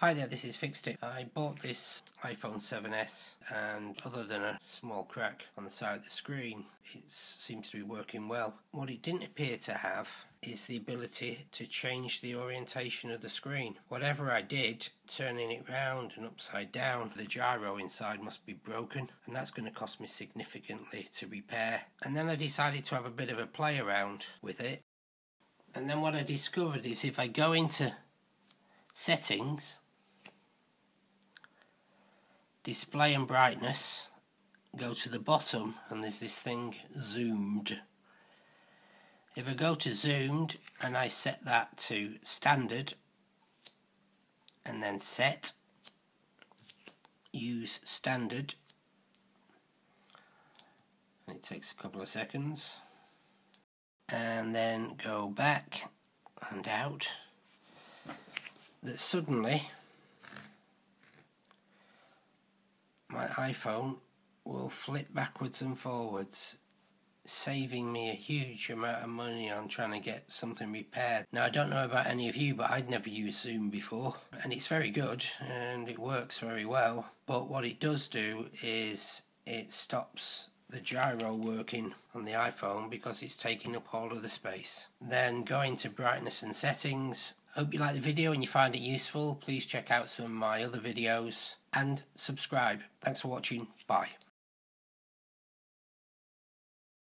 Hi there, this is Fixed It. I bought this iPhone 7s and other than a small crack on the side of the screen, it seems to be working well. What it didn't appear to have is the ability to change the orientation of the screen. Whatever I did, turning it round and upside down, the gyro inside must be broken and that's going to cost me significantly to repair. And then I decided to have a bit of a play around with it. And then what I discovered is if I go into settings display and brightness, go to the bottom and there's this thing zoomed. If I go to zoomed and I set that to standard and then set, use standard, and it takes a couple of seconds, and then go back and out, that suddenly iPhone will flip backwards and forwards saving me a huge amount of money on trying to get something repaired. Now, I don't know about any of you, but I'd never used Zoom before, and it's very good and it works very well. But what it does do is it stops the gyro working on the iPhone because it's taking up all of the space. Then going to brightness and settings. Hope you like the video and you find it useful. Please check out some of my other videos and subscribe. Thanks for watching. Bye.